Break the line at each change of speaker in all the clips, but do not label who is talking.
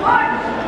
March!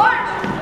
March!